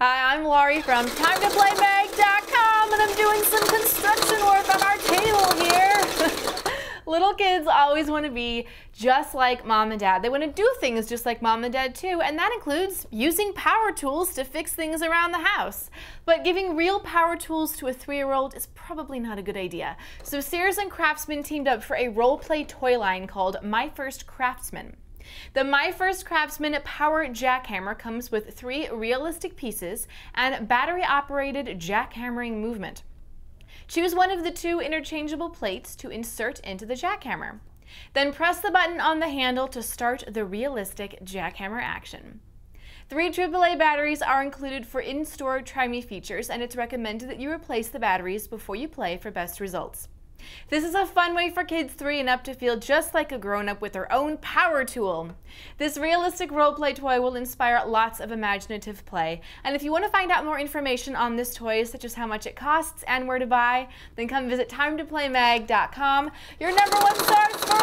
Hi, I'm Laurie from TimeToPlayMag.com and I'm doing some construction work on our table here. Little kids always want to be just like mom and dad. They want to do things just like mom and dad too, and that includes using power tools to fix things around the house. But giving real power tools to a three-year-old is probably not a good idea. So Sears and Craftsman teamed up for a role-play toy line called My First Craftsman. The My First Craftsman Power Jackhammer comes with three realistic pieces and battery-operated jackhammering movement. Choose one of the two interchangeable plates to insert into the jackhammer. Then press the button on the handle to start the realistic jackhammer action. Three AAA batteries are included for in-store Try Me features, and it's recommended that you replace the batteries before you play for best results. This is a fun way for kids 3 and up to feel just like a grown-up with their own power tool. This realistic role-play toy will inspire lots of imaginative play. And if you want to find out more information on this toy, such as how much it costs and where to buy, then come visit TimeToPlayMag.com, your number one source